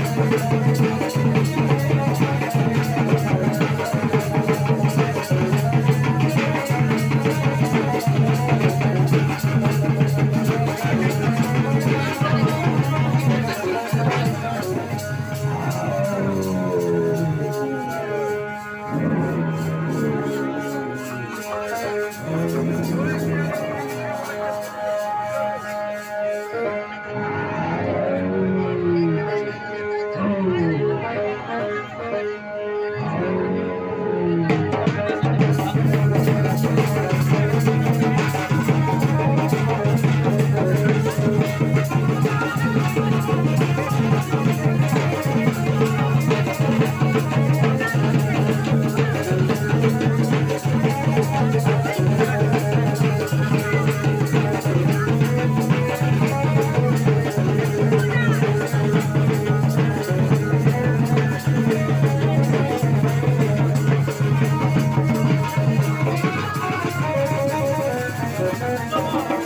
Música 안녕 하.